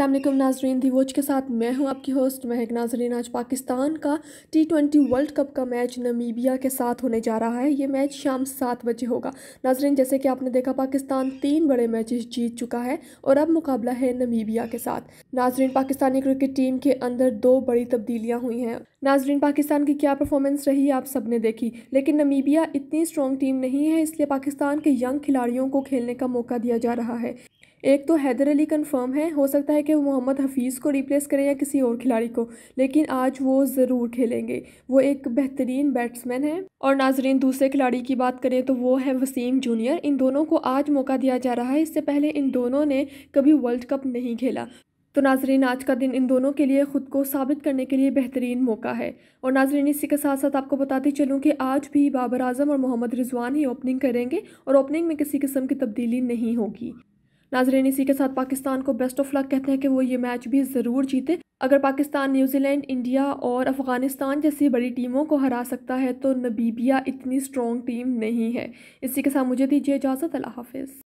वालेकुम नाजरीन दी वॉच के साथ मैं हूँ आपकी होस्ट महक नाजरीन आज पाकिस्तान का टी ट्वेंटी वर्ल्ड कप का मैच नमीबिया के साथ होने जा रहा है। ये मैच शाम सात बजे होगा। नाजरीन जैसे कि आपने देखा, पाकिस्तान तीन बड़े मैचेस जीत चुका है और अब मुकाबला है नमीबिया के साथ। नाजरीन पाकिस्तानी क्रिकेट टीम के अंदर दो बड़ी तब्दीलियाँ हुई हैं। नाजरीन पाकिस्तान की क्या परफॉर्मेंस रही आप सबने देखी। लेकिन नमीबिया इतनी स्ट्रॉन्ग टीम नहीं है, इसलिए पाकिस्तान के यंग खिलाड़ियों को खेलने का मौका दिया जा रहा है। एक तो हैदर अली कंफर्म है, हो सकता है कि वो मोहम्मद हफीज़ को रिप्लेस करें या किसी और खिलाड़ी को, लेकिन आज वो ज़रूर खेलेंगे। वो एक बेहतरीन बैट्समैन है। और नाजरीन, दूसरे खिलाड़ी की बात करें तो वो है वसीम जूनियर इन दोनों को आज मौका दिया जा रहा है। इससे पहले इन दोनों ने कभी वर्ल्ड कप नहीं खेला। तो नाजरीन, आज का दिन इन दोनों के लिए ख़ुद को साबित करने के लिए बेहतरीन मौका है। और नाजरीन, इसी के साथ साथ आपको बताती चलूँ कि आज भी बाबर आज़म और मोहम्मद रिजवान ही ओपनिंग करेंगे और ओपनिंग में किसी किस्म की तब्दीली नहीं होगी। नाजरीन, इसी के साथ पाकिस्तान को बेस्ट ऑफ़ लक कहते हैं कि वो ये मैच भी ज़रूर जीते। अगर पाकिस्तान न्यूजीलैंड इंडिया और अफ़गानिस्तान जैसी बड़ी टीमों को हरा सकता है तो नबीबिया इतनी स्ट्रॉन्ग टीम नहीं है। इसी के साथ मुझे दीजिए इजाज़त, अल्लाह हाफिज़।